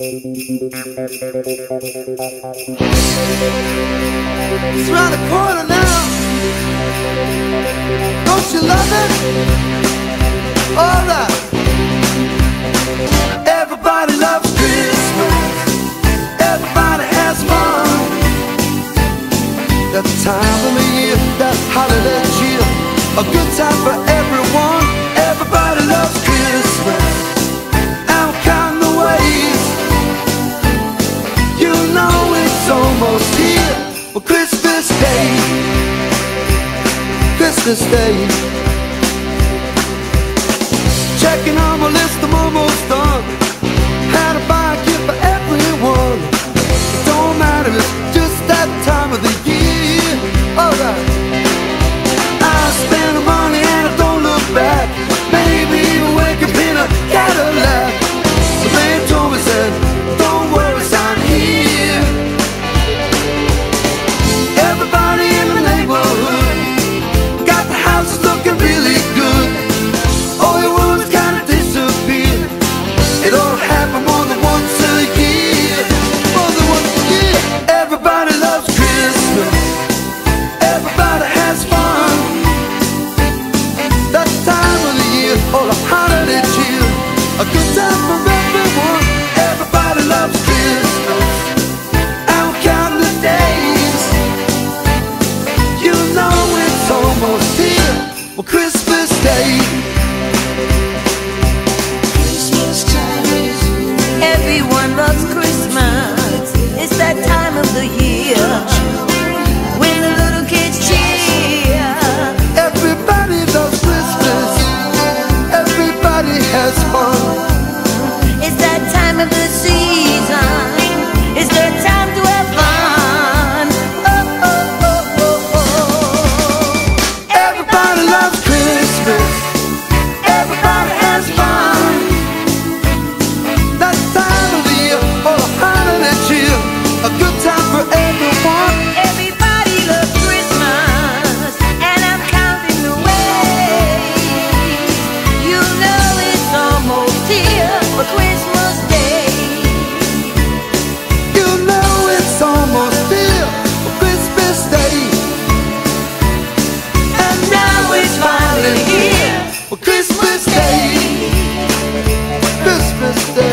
It's around the corner now. Don't you love it? Alright. Everybody loves Christmas. Everybody has fun. That time of the year, that holiday cheer, a good time for everyone. this Checking on my list, I'm almost done. Christmas Day. Christmas time is here. Everyone loves Christmas. It's that time of the year. Christmas Day, Christmas Day.